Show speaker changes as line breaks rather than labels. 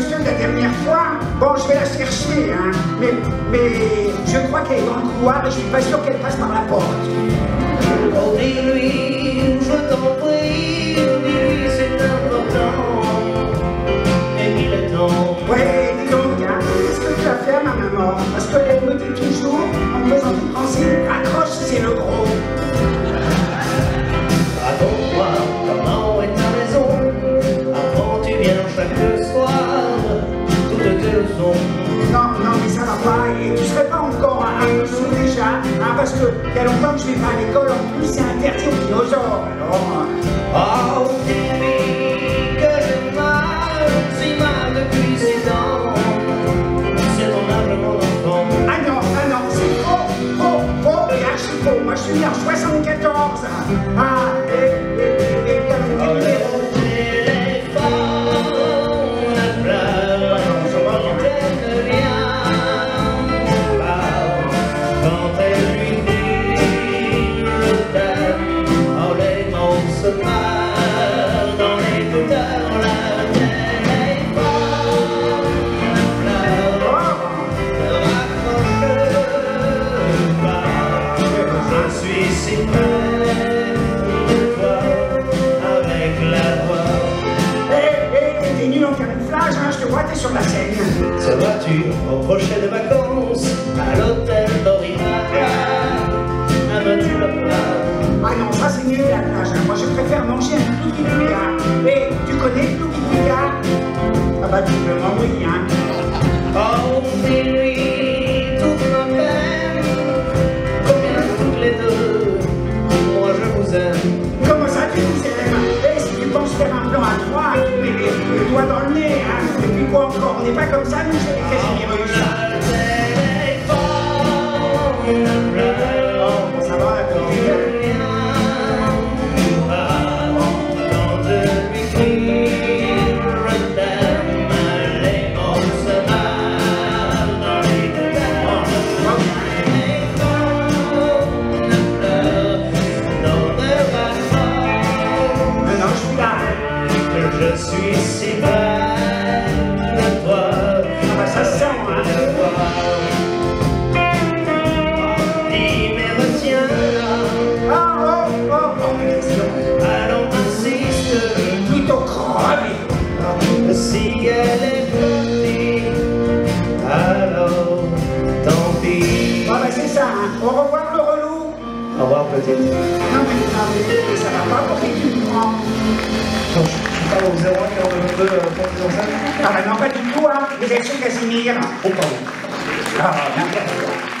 dernière fois. Bon, je vais la chercher, hein. Mais, mais je crois qu'elle est dans le couloir et je suis pas sûr qu'elle passe par la porte.
Oh, dis-lui, je t'en prie, dis-lui, c'est important. Et il est temps.
Ouais, dis donc, hein, qu'est-ce que tu vas faire, ma maman? Parce qu'elle que il que je vais pas à l'école, en plus c'est interdit aux dinosaures, alors...
Oh, que j'ai mal, si mal depuis six ans. C'est ton âge, mon enfant.
Ah non, ah non, c'est faux, faux, faux. Moi, je suis en 74. Ah,
Vois-tu aux prochaines vacances à l'hôtel Dorimaca le plat
Ah non, ça c'est nul la plage. hein. Moi, je préfère manger un clouki Et tu connais le clouki Ah bah, doublement oui, hein.
Oh, dis-lui toutes nos peines Combien toutes les deux Moi je vous aime
Comment ça, tu nous aimes? Et si tu penses faire un plan à trois, tu les, les doigts dans le nez, hein. Et puis quoi encore? On n'est pas comme ça, nous, c'est ça, hein. Au revoir, le relou.
Au revoir petite
Non, mais, non, ça va pas pour que tu me prends.
Je suis pas au 01 42 pour
Ah bah non, pas du tout, hein. Les actions Casimir.
Oh pardon
Ah, n'importe quoi.